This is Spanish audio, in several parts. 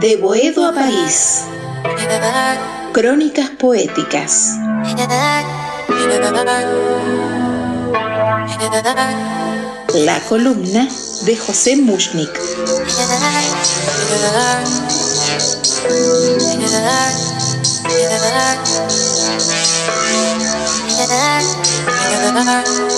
De Boedo a París. Crónicas poéticas. La columna de José Mushnik.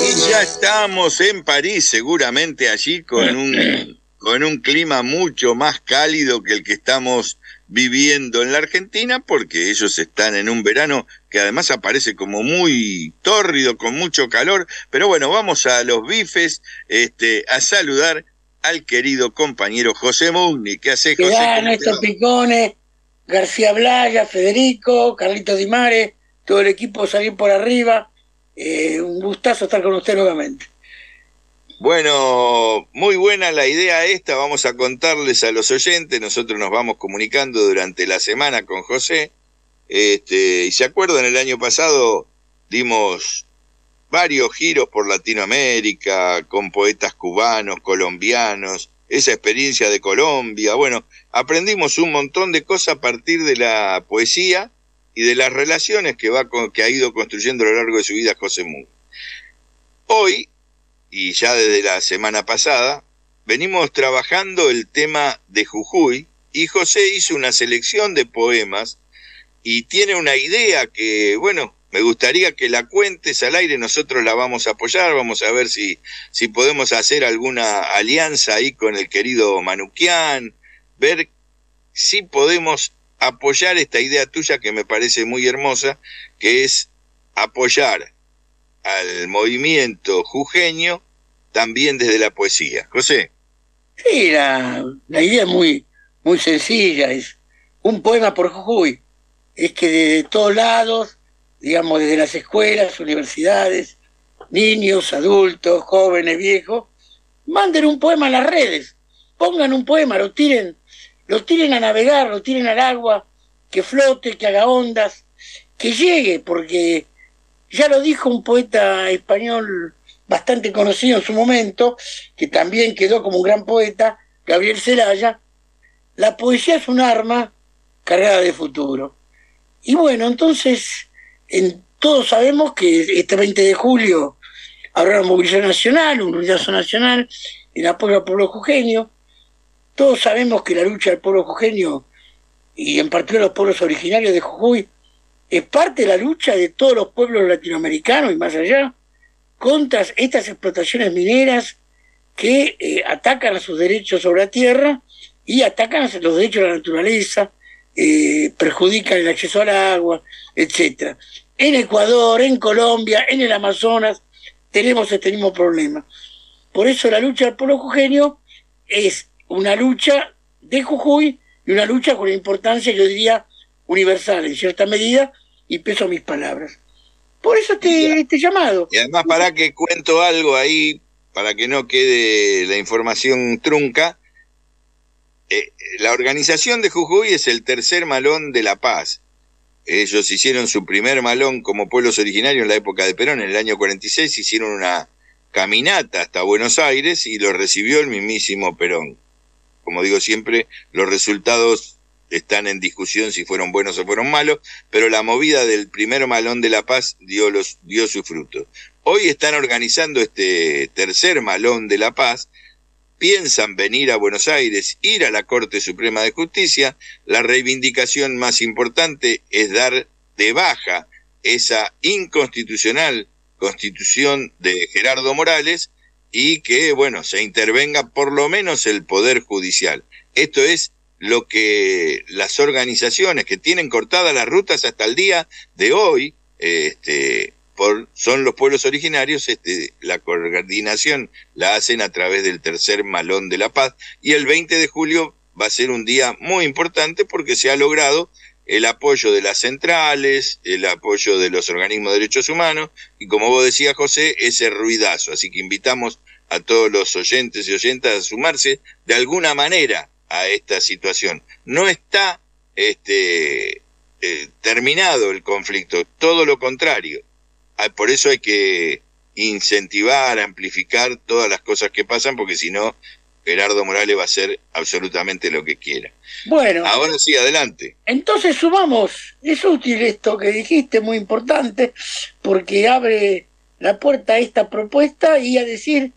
Y ya estamos en París, seguramente allí con un, con un clima mucho más cálido que el que estamos viviendo en la Argentina, porque ellos están en un verano que además aparece como muy tórrido, con mucho calor. Pero bueno, vamos a los bifes este, a saludar al querido compañero José Mugni. ¿Qué hace José? Ya, Néstor Picone, García Blaya, Federico, Carlito Di Mare, todo el equipo salir por arriba. Eh, un gustazo estar con usted nuevamente. Bueno, muy buena la idea esta, vamos a contarles a los oyentes, nosotros nos vamos comunicando durante la semana con José, este, y se acuerdan, el año pasado dimos varios giros por Latinoamérica, con poetas cubanos, colombianos, esa experiencia de Colombia, bueno, aprendimos un montón de cosas a partir de la poesía y de las relaciones que, va que ha ido construyendo a lo largo de su vida José Mu. Hoy y ya desde la semana pasada, venimos trabajando el tema de Jujuy y José hizo una selección de poemas y tiene una idea que, bueno, me gustaría que la cuentes al aire, nosotros la vamos a apoyar, vamos a ver si, si podemos hacer alguna alianza ahí con el querido Manuquian, ver si podemos apoyar esta idea tuya que me parece muy hermosa, que es apoyar al movimiento jujeño también desde la poesía. José. Sí, la, idea es muy, muy sencilla, es un poema por Jujuy. Es que de todos lados, digamos, desde las escuelas, universidades, niños, adultos, jóvenes, viejos, manden un poema a las redes, pongan un poema, lo tiren, lo tiren a navegar, lo tiren al agua, que flote, que haga ondas, que llegue, porque ya lo dijo un poeta español bastante conocido en su momento, que también quedó como un gran poeta, Gabriel Celaya, la poesía es un arma cargada de futuro. Y bueno, entonces, en, todos sabemos que este 20 de julio habrá una movilización nacional, un ruidazo nacional en apoyo al pueblo jujeño. Todos sabemos que la lucha del pueblo jujeño, y en particular los pueblos originarios de Jujuy, es parte de la lucha de todos los pueblos latinoamericanos y más allá contra estas explotaciones mineras que eh, atacan a sus derechos sobre la tierra y atacan los derechos de la naturaleza, eh, perjudican el acceso al agua, etc. En Ecuador, en Colombia, en el Amazonas, tenemos este mismo problema. Por eso la lucha del pueblo jujeño es una lucha de Jujuy y una lucha con importancia, yo diría, universal en cierta medida, y peso mis palabras. Por eso este, este llamado. Y además, para que cuento algo ahí, para que no quede la información trunca, eh, la organización de Jujuy es el tercer malón de La Paz. Ellos hicieron su primer malón como pueblos originarios en la época de Perón, en el año 46, hicieron una caminata hasta Buenos Aires y lo recibió el mismísimo Perón. Como digo siempre, los resultados están en discusión si fueron buenos o fueron malos, pero la movida del primer malón de la paz dio, los, dio su fruto. Hoy están organizando este tercer malón de la paz, piensan venir a Buenos Aires, ir a la Corte Suprema de Justicia, la reivindicación más importante es dar de baja esa inconstitucional constitución de Gerardo Morales y que, bueno, se intervenga por lo menos el Poder Judicial. Esto es lo que las organizaciones que tienen cortadas las rutas hasta el día de hoy, este, por, son los pueblos originarios, este, la coordinación la hacen a través del tercer malón de la paz y el 20 de julio va a ser un día muy importante porque se ha logrado el apoyo de las centrales, el apoyo de los organismos de derechos humanos y como vos decías José, ese ruidazo. Así que invitamos a todos los oyentes y oyentas a sumarse de alguna manera a esta situación. No está este, eh, terminado el conflicto, todo lo contrario. Ah, por eso hay que incentivar, amplificar todas las cosas que pasan, porque si no, Gerardo Morales va a hacer absolutamente lo que quiera. Bueno. Ahora sí, adelante. Entonces sumamos, es útil esto que dijiste, muy importante, porque abre la puerta a esta propuesta y a decir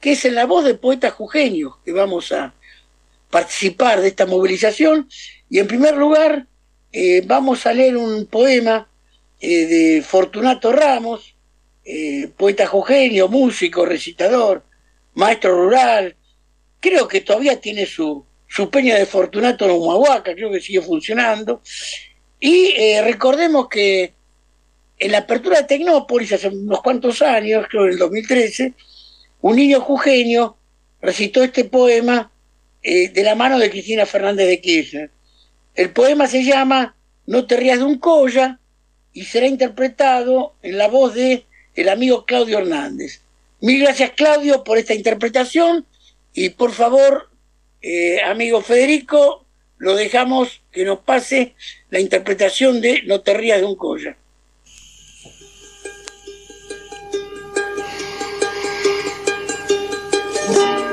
que es en la voz de poetas jujeños que vamos a participar de esta movilización. Y en primer lugar, eh, vamos a leer un poema eh, de Fortunato Ramos, eh, poeta jujeño, músico, recitador, maestro rural. Creo que todavía tiene su, su peña de Fortunato en Humahuaca, creo que sigue funcionando. Y recordemos que en la apertura de Tecnópolis hace unos cuantos años, creo en el 2013, un niño jujeño recitó este poema eh, de la mano de Cristina Fernández de Kirchner. El poema se llama No te rías de un colla y será interpretado en la voz de el amigo Claudio Hernández. Mil gracias Claudio por esta interpretación y por favor, eh, amigo Federico, lo dejamos que nos pase la interpretación de No te rías de un colla.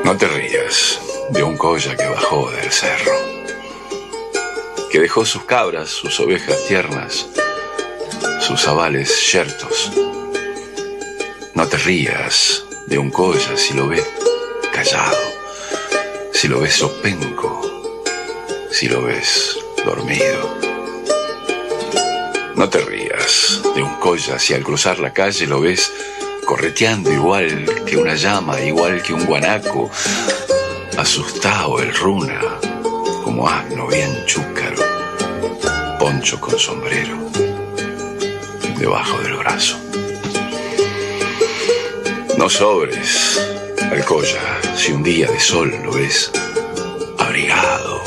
No te rías de un colla que bajó del cerro, que dejó sus cabras, sus ovejas tiernas, sus avales yertos. No te rías de un colla si lo ves callado, si lo ves sopenco, si lo ves dormido. No te rías de un colla si al cruzar la calle lo ves correteando igual que una llama, igual que un guanaco, asustado el runa, como asno bien chúcaro, poncho con sombrero, debajo del brazo. No sobres, Alcoya, si un día de sol lo ves abrigado,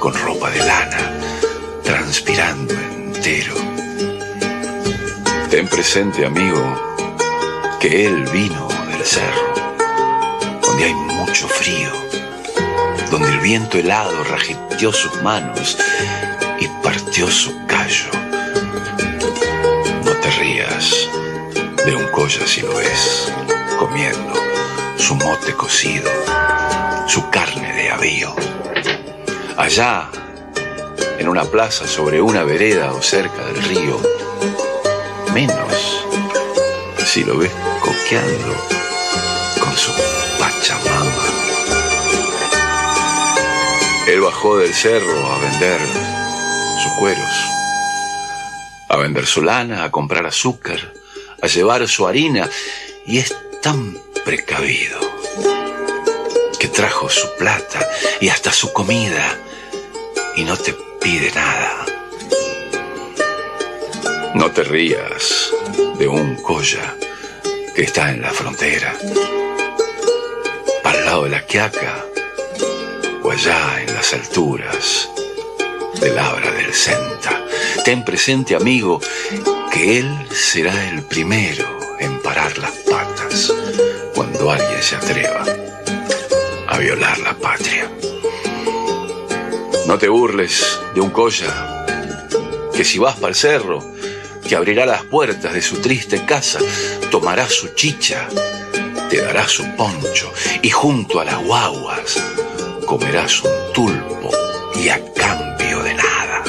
con ropa de lana, transpirando entero. Ten presente, amigo, que él vino del cerro, donde hay mucho frío, el viento helado rajeteó sus manos y partió su callo. No te rías de un colla si lo ves, comiendo su mote cocido, su carne de avío. Allá, en una plaza sobre una vereda o cerca del río, menos si lo ves coqueando con su bajó del cerro a vender sus cueros, a vender su lana, a comprar azúcar, a llevar su harina, y es tan precavido que trajo su plata y hasta su comida y no te pide nada. No te rías de un colla que está en la frontera, al lado de la Quiaca allá en las alturas del Abra del Senta. Ten presente, amigo, que él será el primero en parar las patas cuando alguien se atreva a violar la patria. No te burles de un colla que si vas para el cerro, que abrirá las puertas de su triste casa, tomará su chicha, te dará su poncho y junto a las guaguas comerás un tulpo y a cambio de nada.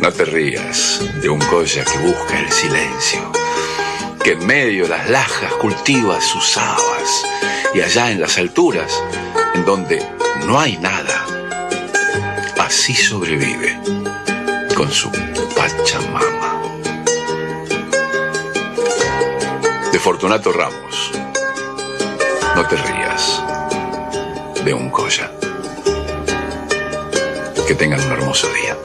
No te rías de un colla que busca el silencio, que en medio de las lajas cultiva sus habas y allá en las alturas, en donde no hay nada, así sobrevive con su Pachamama. De Fortunato Ramos. No te rías de un colla. Que tengan un hermoso día.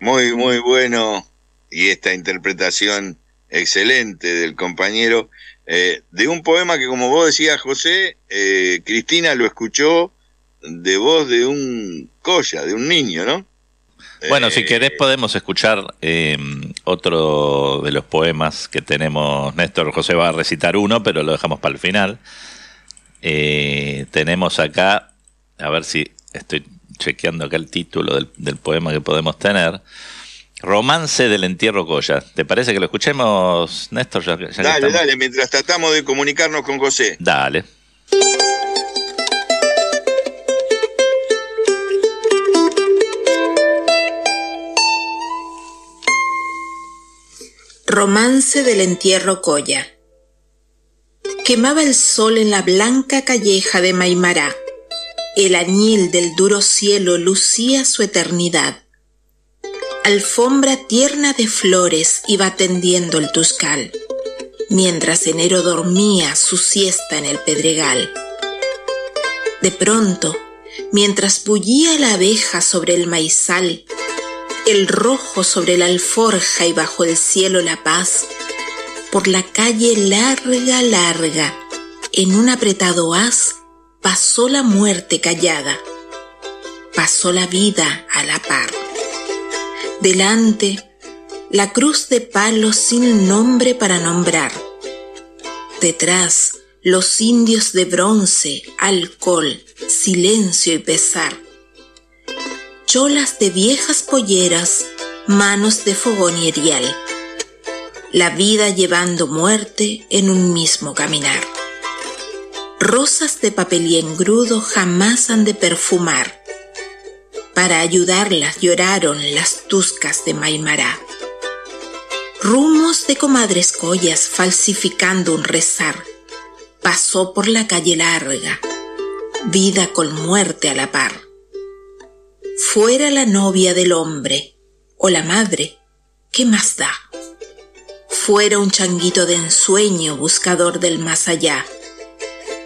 Muy, muy bueno. Y esta interpretación excelente del compañero eh, de un poema que, como vos decías, José, eh, Cristina lo escuchó de voz de un colla, de un niño, ¿no? Bueno, si Eh, querés podemos escuchar eh, otro de los poemas que tenemos. Néstor José va a recitar uno, pero lo dejamos para el final. Eh, tenemos acá, a ver si estoy chequeando acá el título del, del poema que podemos tener. Romance del entierro Coya. ¿Te parece que lo escuchemos, Néstor? Ya, ya dale, dale, mientras tratamos de comunicarnos con José. Dale. Romance del entierro Coya. Quemaba el sol en la blanca calleja de Maimará. El añil del duro cielo lucía su eternidad. Alfombra tierna de flores iba tendiendo el tuscal, mientras enero dormía su siesta en el pedregal. De pronto, mientras bullía la abeja sobre el maizal, el rojo sobre la alforja y bajo el cielo la paz, por la calle larga, larga, en un apretado haz, pasó la muerte callada, pasó la vida a la par. Delante, la cruz de palo sin nombre para nombrar. Detrás, los indios de bronce, alcohol, silencio y pesar. Cholas de viejas polleras, manos de fogón y erial la vida llevando muerte en un mismo caminar. Rosas de papel y engrudo jamás han de perfumar. Para ayudarlas lloraron las tuscas de Maimará. Rumos de comadres collas falsificando un rezar. Pasó por la calle larga, vida con muerte a la par. Fuera la novia del hombre o la madre, ¿qué más da? Fuera un changuito de ensueño buscador del más allá,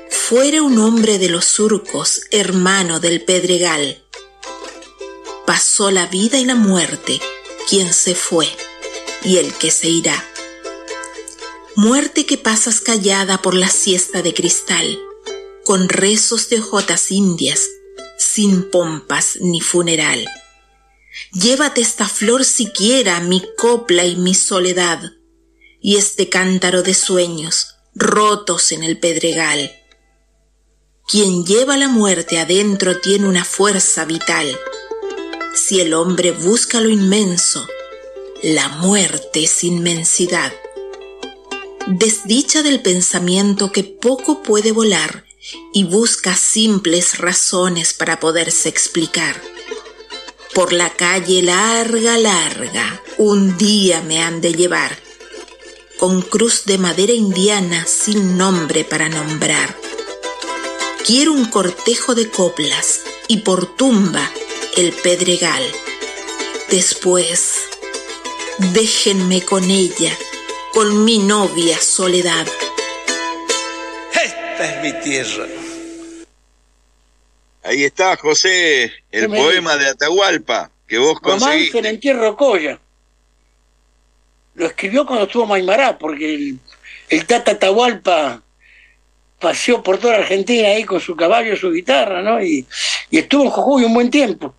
fuera un hombre de los surcos, hermano del pedregal. Pasó la vida y la muerte, quien se fue y el que se irá. Muerte que pasas callada por la siesta de cristal, con rezos de hojotas indias, sin pompas ni funeral. Llévate esta flor siquiera, mi copla y mi soledad, y este cántaro de sueños rotos en el pedregal. Quien lleva la muerte adentro tiene una fuerza vital. Si el hombre busca lo inmenso, la muerte es inmensidad. Desdicha del pensamiento que poco puede volar y busca simples razones para poderse explicar. Por la calle larga, larga, un día me han de llevar con cruz de madera indiana sin nombre para nombrar. Quiero un cortejo de coplas y por tumba el pedregal. Después, déjenme con ella, con mi novia soledad. Esta es mi tierra. Ahí está, José, el poema de Atahualpa que vos conseguiste. en entierro Coya lo escribió cuando estuvo Maimará, porque el, Tata Atahualpa paseó por toda Argentina ahí con su caballo y su guitarra, ¿no? Y, estuvo en Jujuy un buen tiempo.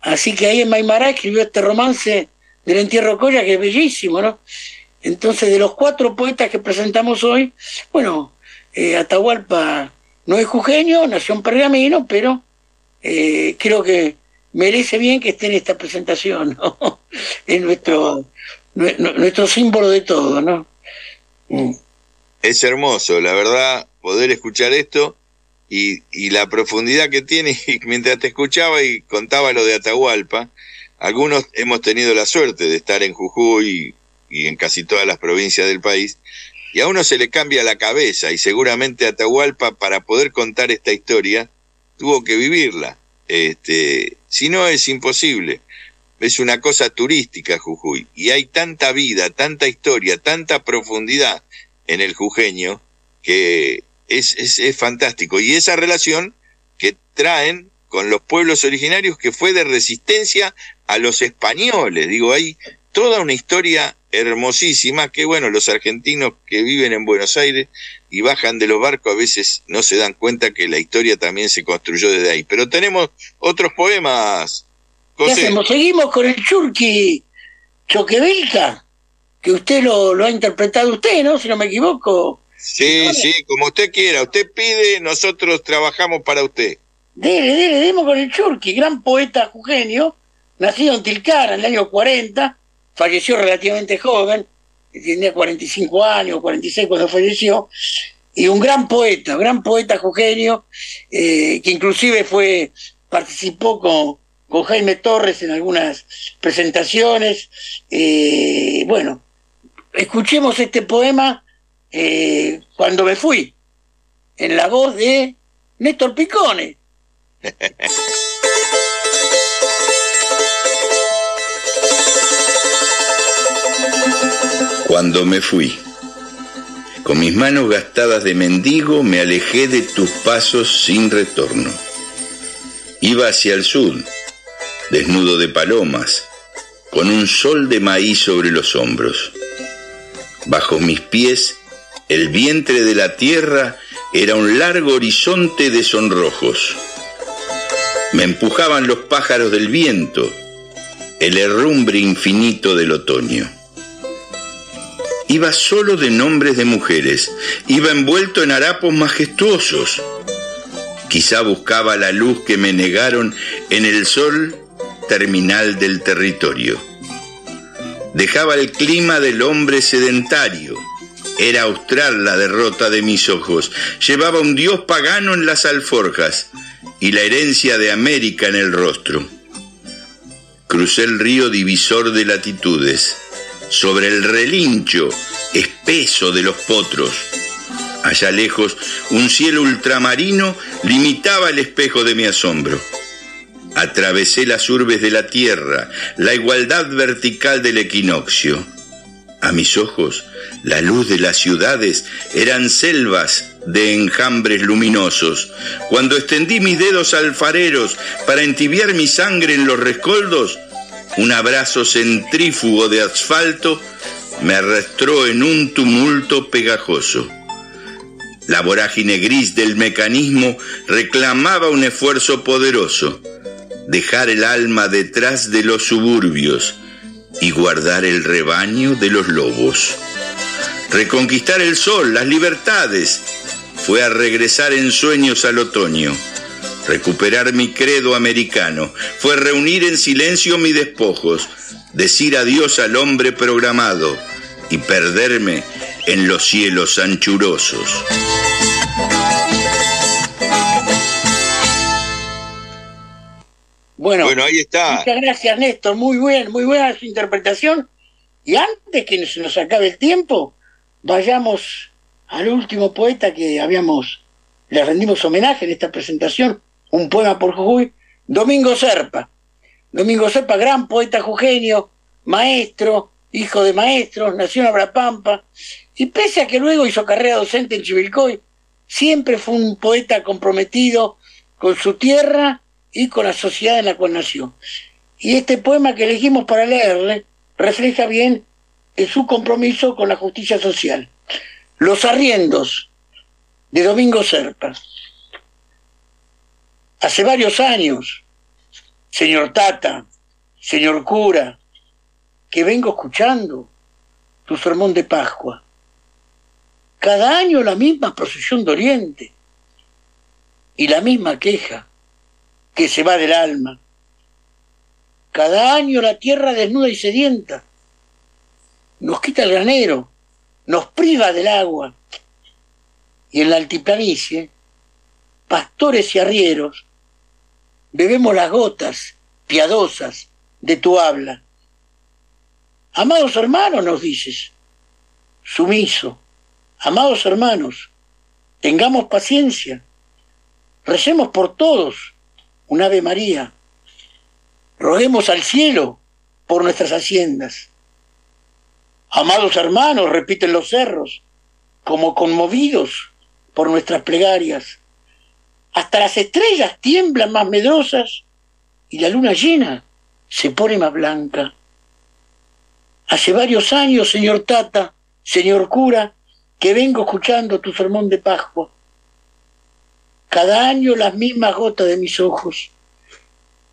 Así que ahí en Maimará escribió este romance del entierro Coya, que es bellísimo, ¿no? Entonces, de los cuatro poetas que presentamos hoy, bueno, eh, Atahualpa no es jujeño, nació en Pergamino, pero eh, creo que merece bien que esté en esta presentación, ¿no? Es nuestro, nuestro símbolo de todo, ¿no? Mm. Es hermoso, la verdad, poder escuchar esto y, y, la profundidad que tiene. mientras te escuchaba y contaba lo de Atahualpa, algunos hemos tenido la suerte de estar en Jujuy y, y en casi todas las provincias del país, y a uno se le cambia la cabeza, y seguramente Atahualpa, para poder contar esta historia, tuvo que vivirla. Este, si no, es imposible es una cosa turística Jujuy y hay tanta vida, tanta historia, tanta profundidad en el jujeño que es, es, fantástico. Y esa relación que traen con los pueblos originarios que fue de resistencia a los españoles, digo, hay toda una historia hermosísima que bueno, los argentinos que viven en Buenos Aires y bajan de los barcos a veces no se dan cuenta que la historia también se construyó desde ahí. Pero tenemos otros poemas ¿Qué hacemos? Seguimos con el Churqui Choquevilca, que usted lo, lo ha interpretado usted, ¿no? Si no me equivoco. Sí, sí, como usted quiera. Usted pide, nosotros trabajamos para usted. Dele, dele, demos con el Churqui, gran poeta jujeño, nacido en Tilcara en el año 40, falleció relativamente joven, tenía 45 años, 46 cuando falleció, y un gran poeta, un gran poeta jujeño, eh, que inclusive fue, participó con, con Jaime Torres en algunas presentaciones. Eh, bueno, escuchemos este poema eh, cuando me fui, en la voz de Néstor Picone. Cuando me fui, con mis manos gastadas de mendigo me alejé de tus pasos sin retorno. Iba hacia el sur, desnudo de palomas, con un sol de maíz sobre los hombros. Bajo mis pies, el vientre de la tierra era un largo horizonte de sonrojos. Me empujaban los pájaros del viento, el herrumbre infinito del otoño. Iba solo de nombres de mujeres, iba envuelto en harapos majestuosos. Quizá buscaba la luz que me negaron en el sol terminal del territorio. Dejaba el clima del hombre sedentario. Era austral la derrota de mis ojos. Llevaba un dios pagano en las alforjas y la herencia de América en el rostro. Crucé el río divisor de latitudes, sobre el relincho espeso de los potros. Allá lejos, un cielo ultramarino limitaba el espejo de mi asombro. Atravesé las urbes de la tierra, la igualdad vertical del equinoccio. A mis ojos, la luz de las ciudades eran selvas de enjambres luminosos. Cuando extendí mis dedos alfareros para entibiar mi sangre en los rescoldos, un abrazo centrífugo de asfalto me arrastró en un tumulto pegajoso. La vorágine gris del mecanismo reclamaba un esfuerzo poderoso dejar el alma detrás de los suburbios y guardar el rebaño de los lobos. Reconquistar el sol, las libertades, fue a regresar en sueños al otoño. Recuperar mi credo americano, fue reunir en silencio mis despojos, decir adiós al hombre programado y perderme en los cielos anchurosos. Bueno, ahí está. Muchas gracias, Néstor. Muy bien, muy buena su interpretación. Y antes que se nos acabe el tiempo, vayamos al último poeta que habíamos, le rendimos homenaje en esta presentación, un poema por Jujuy, Domingo Serpa. Domingo Serpa, gran poeta jujeño, maestro, hijo de maestros, nació en Abrapampa, y pese a que luego hizo carrera docente en Chivilcoy, siempre fue un poeta comprometido con su tierra y con la sociedad en la cual nació. Y este poema que elegimos para leerle refleja bien su compromiso con la justicia social. Los arriendos de Domingo Serpa. Hace varios años, señor Tata, señor cura, que vengo escuchando tu sermón de Pascua. Cada año la misma procesión de Oriente y la misma queja que se va del alma. Cada año la tierra desnuda y sedienta nos quita el granero, nos priva del agua. Y en la altiplanicie, pastores y arrieros, bebemos las gotas piadosas de tu habla. Amados hermanos, nos dices, sumiso, amados hermanos, tengamos paciencia, recemos por todos un Ave María. Roguemos al cielo por nuestras haciendas. Amados hermanos, repiten los cerros, como conmovidos por nuestras plegarias. Hasta las estrellas tiemblan más medrosas y la luna llena se pone más blanca. Hace varios años, señor Tata, señor cura, que vengo escuchando tu sermón de Pascua cada año las mismas gotas de mis ojos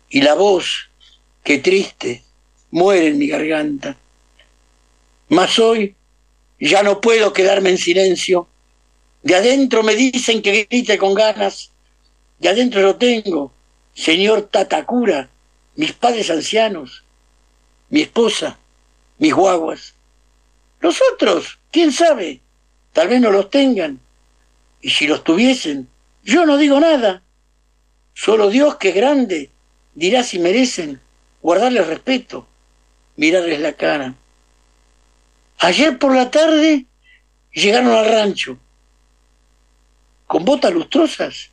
y la voz que triste muere en mi garganta. Mas hoy ya no puedo quedarme en silencio. De adentro me dicen que grite con ganas. De adentro lo tengo, señor Tatacura, mis padres ancianos, mi esposa, mis guaguas. Los otros, quién sabe, tal vez no los tengan. Y si los tuviesen, yo no digo nada. Solo Dios, que es grande, dirá si merecen guardarles respeto, mirarles la cara. Ayer por la tarde llegaron al rancho con botas lustrosas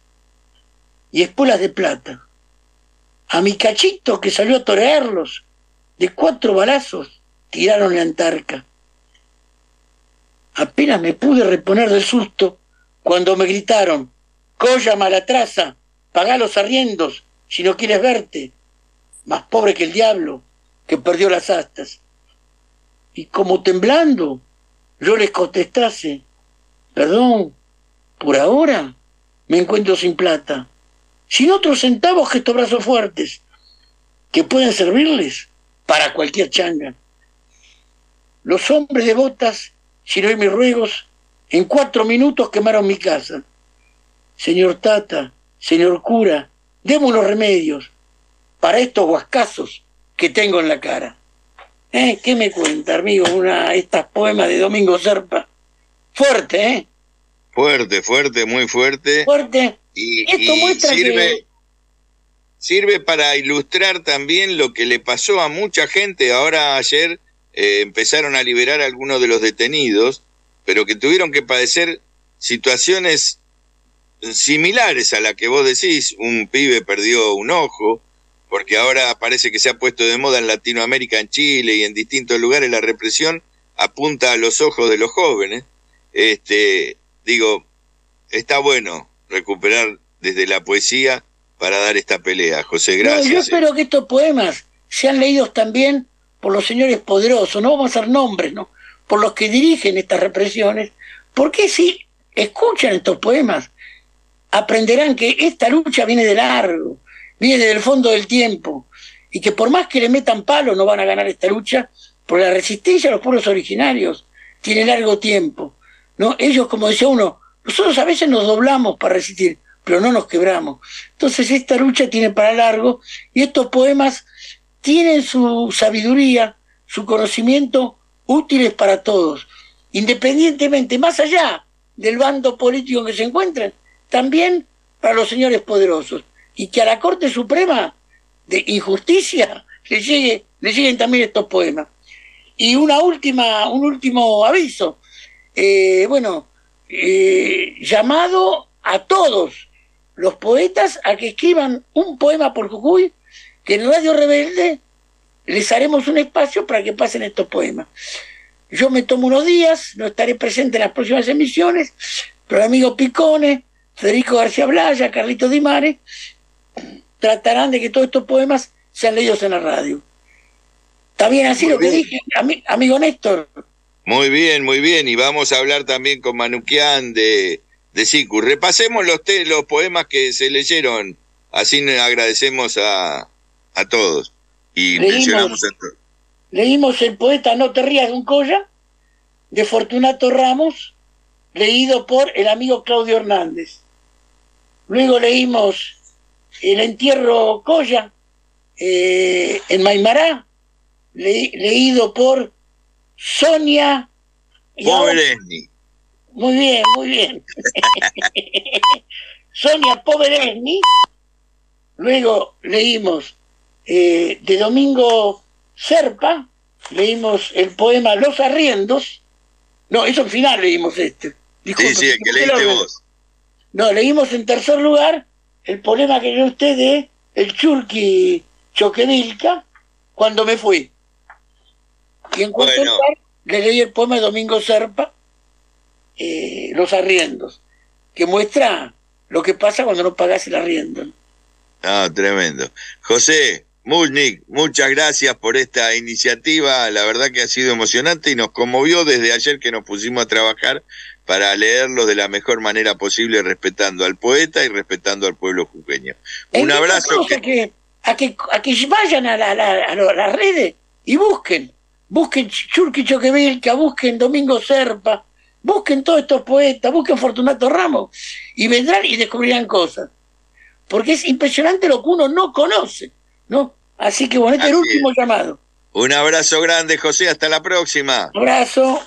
y espuelas de plata. A mi cachito que salió a torearlos, de cuatro balazos tiraron la antarca. Apenas me pude reponer del susto cuando me gritaron, Colla malatraza, pagá los arriendos si no quieres verte, más pobre que el diablo que perdió las astas. Y como temblando, yo les contestase, perdón, por ahora me encuentro sin plata, sin otros centavos que estos brazos fuertes, que pueden servirles para cualquier changa. Los hombres de botas, sin oír mis ruegos, en cuatro minutos quemaron mi casa. Señor Tata, señor cura, demos unos remedios para estos huascazos que tengo en la cara. ¿Eh? ¿Qué me cuenta, amigo? Una, estas poemas de Domingo Serpa. Fuerte, ¿eh? Fuerte, fuerte, muy fuerte. Fuerte. Y, Esto muestra sirve, sirve para ilustrar también lo que le pasó a mucha gente. Ahora ayer eh, empezaron a liberar a algunos de los detenidos pero que tuvieron que padecer situaciones similares a la que vos decís, un pibe perdió un ojo, porque ahora parece que se ha puesto de moda en Latinoamérica, en Chile y en distintos lugares la represión apunta a los ojos de los jóvenes. Este, digo, está bueno recuperar desde la poesía para dar esta pelea. José, gracias. yo espero que estos poemas sean leídos también por los señores poderosos, no vamos a hacer nombres, ¿no? por los que dirigen estas represiones, porque si escuchan estos poemas, aprenderán que esta lucha viene de largo, viene del fondo del tiempo, y que por más que le metan palo no van a ganar esta lucha, por la resistencia a los pueblos originarios tiene largo tiempo. ¿no? Ellos, como decía uno, nosotros a veces nos doblamos para resistir, pero no nos quebramos. Entonces esta lucha tiene para largo y estos poemas tienen su sabiduría, su conocimiento útiles para todos, independientemente, más allá del bando político que se encuentren, también para los señores poderosos, y que a la Corte Suprema de Injusticia le, llegue, le lleguen también estos poemas. Y una última, un último aviso, eh, bueno, eh, llamado a todos los poetas a que escriban un poema por Jujuy, que en Radio Rebelde les haremos un espacio para que pasen estos poemas. Yo me tomo unos días, no estaré presente en las próximas emisiones, pero amigo Picone, Federico García Blaya, Carlito Di Mare, tratarán de que todos estos poemas sean leídos en la radio. ¿Está bien así lo que dije, amigo Néstor? Muy bien, muy bien. Y vamos a hablar también con Manuquian de, de. Repasemos los, los poemas que se leyeron. Así agradecemos a, a todos. Y leímos, Leímos el poeta No te rías de un colla, de Fortunato Ramos, leído por el amigo Claudio Hernández. Luego leímos El entierro Colla, eh, en Maimará, leído por Sonia. Muy bien, muy bien. Sonia Poveresni. Luego leímos eh, de Domingo Serpa, leímos el poema Los Arriendos. No, eso al final leímos este. sí, sí, el que leíste vos. No, leímos en tercer lugar el poema que leyó usted de El Churqui Choquevilca, cuando me fui. Y en cuarto lugar le leí el poema de Domingo Serpa, eh, Los Arriendos, que muestra lo que pasa cuando no pagas el arriendo. Ah, tremendo. José, Mulnik, muchas gracias por esta iniciativa, la verdad que ha sido emocionante y nos conmovió desde ayer que nos pusimos a trabajar para leerlo de la mejor manera posible, respetando al poeta y respetando al pueblo jujeño. Un abrazo. Que... A, que, a, que, vayan a, la, a, las redes y busquen, busquen Churqui Choquevilca, busquen Domingo Serpa, busquen todos estos poetas, busquen Fortunato Ramos y vendrán y descubrirán cosas. Porque es impresionante lo que uno no conoce. ¿no? Así que bueno, este es el último llamado. Un abrazo grande, José. Hasta la próxima. Un abrazo.